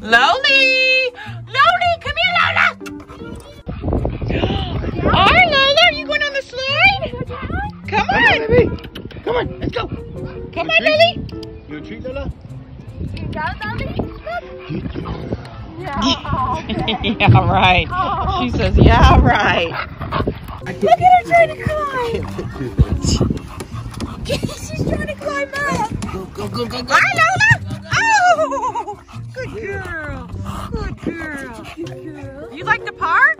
Loli! Loli, come here, Lola! All right, Lola, are you going on the slide? Come Come on, on! baby. Come on, let's go. Come on, Lily! You a treat, Lola? yeah, Yeah, right. She oh. says, yeah, right. Look at her trying to climb. She's trying to climb up. Go, go, go, go, go. Bye, Lola! Oh! Good girl. Good girl. You like the park?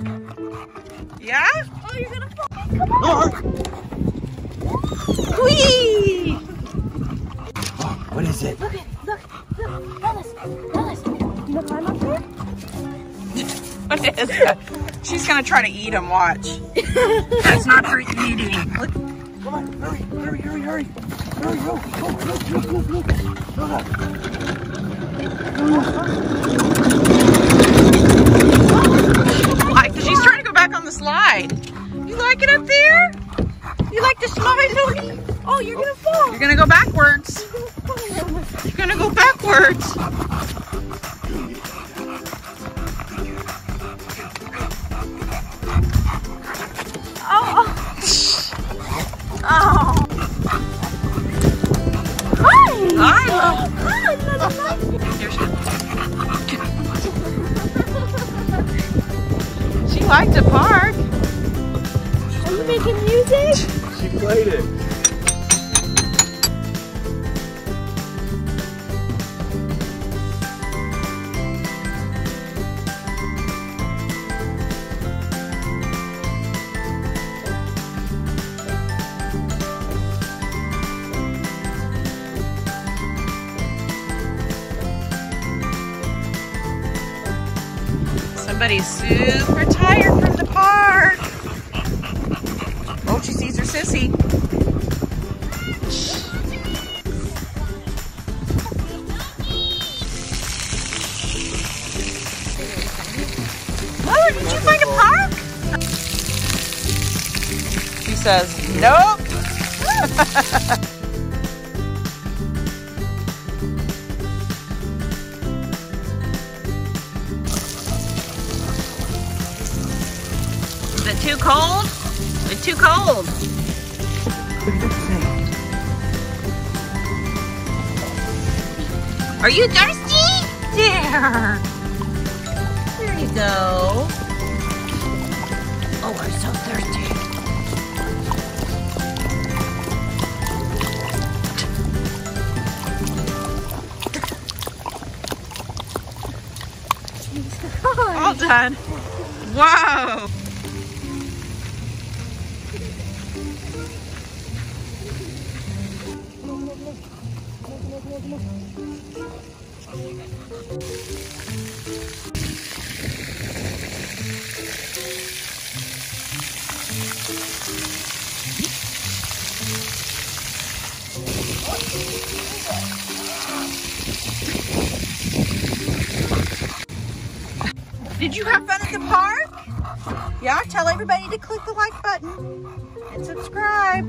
Yeah? Oh, you're gonna fall. Come Oh, Whee! what is it? Look at look, look, Ellis, Ellis. You gonna climb up there? What is that? She's gonna try to eat them, watch. That's not for eating. Look, Come on, hurry, hurry, hurry, hurry. Hurry, go, go, go, go, go, go. Lola. Like, she's trying to go back on the slide. You like it up there? You like the slide, Lily? Oh, you're gonna fall. You're gonna go backwards. You're gonna go backwards. Oh. Oh. oh. She liked the park. Are you making music? She played it. Somebody's super tired from the park. Oh, she sees her sissy. Mother, did you find a park? She says, nope. it too cold? It's too cold. Are you thirsty? There. There you go. Oh, I'm so thirsty. All done. Whoa. Did you have fun at the park? Yeah, tell everybody to click the like button and subscribe.